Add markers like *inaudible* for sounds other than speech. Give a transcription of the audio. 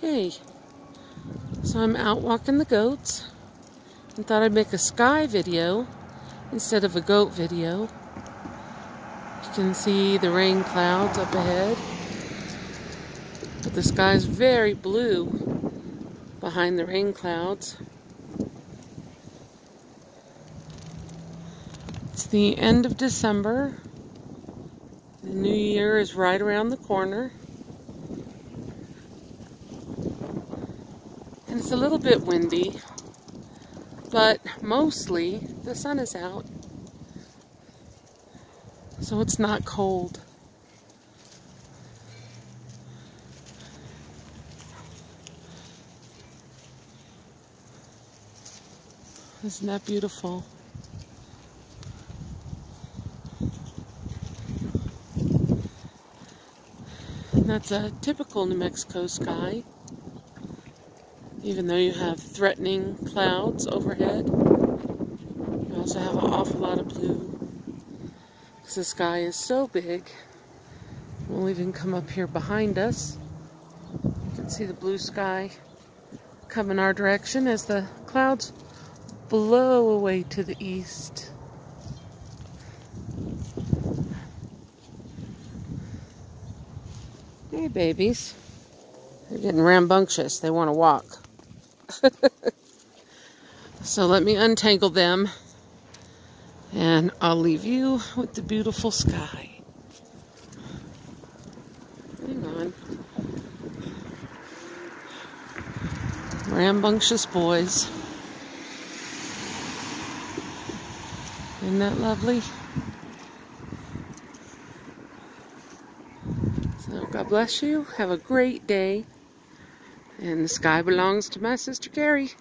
Hey, so I'm out walking the goats and thought I'd make a sky video instead of a goat video. You can see the rain clouds up ahead, but the sky's very blue behind the rain clouds. It's the end of December. The new year is right around the corner. And it's a little bit windy, but mostly the sun is out. So it's not cold. Isn't that beautiful? that's a typical New Mexico sky even though you have threatening clouds overhead. You also have an awful lot of blue because the sky is so big. We'll even come up here behind us. You can see the blue sky come in our direction as the clouds blow away to the east. Hey babies. They're getting rambunctious. They want to walk. *laughs* so let me untangle them and I'll leave you with the beautiful sky. Hang on. Rambunctious boys. Isn't that lovely? So God bless you. Have a great day. And the sky belongs to my sister Carrie.